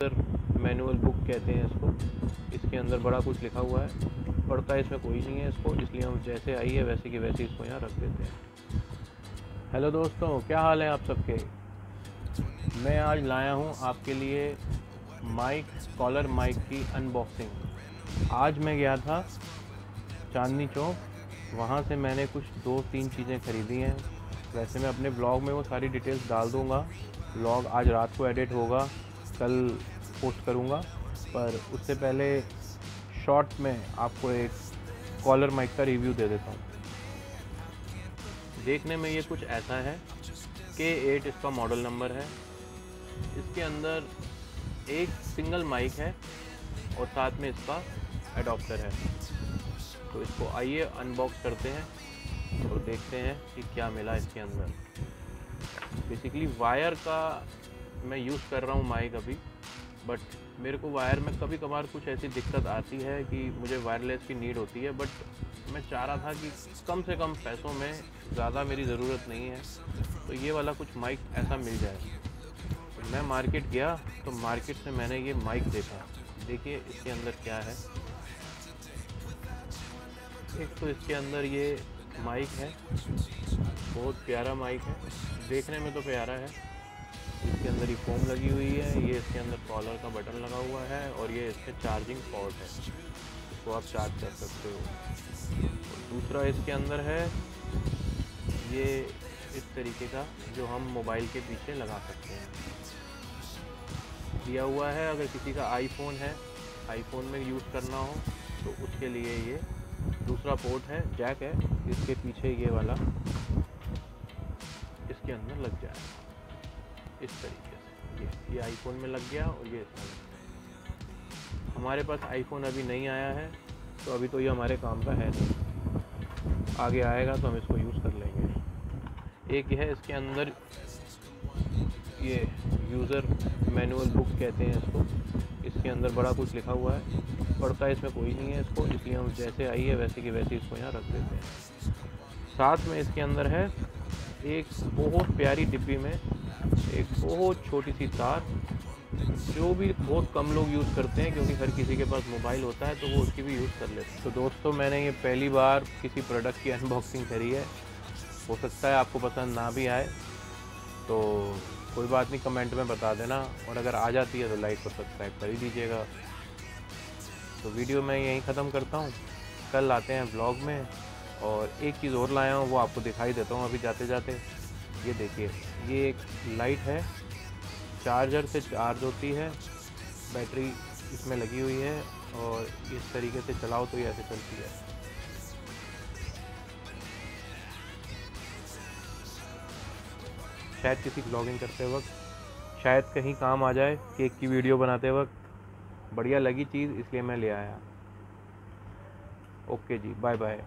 अंदर manual book कहते हैं इसको। इसके अंदर बड़ा कुछ लिखा हुआ है। पढ़ता इसमें कोई नहीं है इसको, इसलिए हम जैसे आई है, वैसे की वैसे इसको यहाँ रख देते हैं। हेलो दोस्तों, क्या हाल है आप सबके? मैं आज लाया हूँ आपके लिए माइक कॉलर माइक की अनबॉक्सिंग आज मैं गया था चांदनी चौक। वहाँ से मैंने कुछ दो तीन चीज़ें ख़रीदी हैं। वैसे मैं अपने ब्लॉग में वो सारी डिटेल्स डाल दूँगा। ब्लॉग आज रात को एडिट होगा। कल पोस्ट करूँगा, पर उससे पहले शॉर्ट में आपको एक कॉलर माइक का रिव्यू दे देता हूँ। देखने में ये कुछ ऐसा है के एट इसका मॉडल नंबर है। इसके अंदर एक सिंगल माइक है और साथ में इसका एडॉप्टर है। तो इसको आइए अनबॉक्स करते हैं और देखते हैं कि क्या मिला इसके अंदर। बेसिकली वायर का मैं यूज़ कर रहा हूँ माइक अभी बट मेरे को वायर में कभी कभार कुछ ऐसी दिक्कत आती है कि मुझे वायरलेस की नीड होती है बट मैं चाह रहा था कि कम से कम पैसों में ज़्यादा मेरी ज़रूरत नहीं है तो ये वाला कुछ माइक ऐसा मिल जाए। तो मैं मार्केट गया तो मार्केट से मैंने ये माइक देखा। देखिए इसके अंदर क्या है। एक तो इसके अंदर ये माइक है, बहुत प्यारा माइक है। देखने में तो प्यारा है। इसके अंदर ही फोम लगी हुई है, ये इसके अंदर कॉलर का बटन लगा हुआ है और ये इसके चार्जिंग पॉट है। इसको आप चार्ज कर सकते हो। दूसरा इसके अंदर है, ये इस तरीके का जो हम मोबाइल के पीछे लगा सकते हैं। दिया हुआ है, अगर किसी का आईफोन है आईफोन में यूज़ करना हो तो उसके लिए ये दूसरा पोर्ट है जैक है, इसके पीछे ये वाला, इसके अंदर लग जाएगा। इस तरीके से। ये ये आईफोन में लग गया और ये इसमें हमारे पास आईफोन अभी नहीं आया है तो अभी तो ये हमारे काम का है नहीं। आगे आएगा तो हम इसको यूज़ कर लेंगे। एक है इसके अंदर ये यूज़र मैनुअल बुक कहते हैं इसको। इसके अंदर बड़ा कुछ लिखा हुआ है। पढ़ता इसमें कोई नहीं है इसको, इसलिए हम जैसे आई है वैसे की वैसे इसको यहाँ रख देते हैं। साथ में इसके अंदर है एक बहुत प्यारी डिब्बी में एक बहुत छोटी सी तार, जो भी बहुत कम लोग यूज़ करते हैं, क्योंकि हर किसी के पास मोबाइल होता है तो वो उसकी भी यूज़ कर लेते हैं। तो दोस्तों, मैंने ये पहली बार किसी प्रोडक्ट की अनबॉक्सिंग करी है। हो सकता है आपको पसंद ना भी आए तो कोई बात नहीं कमेंट में बता देना। और अगर आ जाती है तो लाइक और सब्सक्राइब कर ही दीजिएगा। तो वीडियो मैं यहीं ख़त्म करता हूँ। कल आते हैं ब्लॉग में, और एक चीज़ और लाया हूँ, वो आपको दिखाई देता हूँ अभी जाते जाते ये देखिए, ये एक लाइट है, चार्जर से चार्ज होती है, बैटरी इसमें लगी हुई है और इस तरीके से चलाओ तो ये ऐसे चलती है। शायद किसी ब्लॉगिंग करते वक्त, शायद कहीं काम आ जाए, केक की वीडियो बनाते वक्त, बढ़िया लगी चीज़ इसलिए मैं ले आया। ओके जी बाय बाय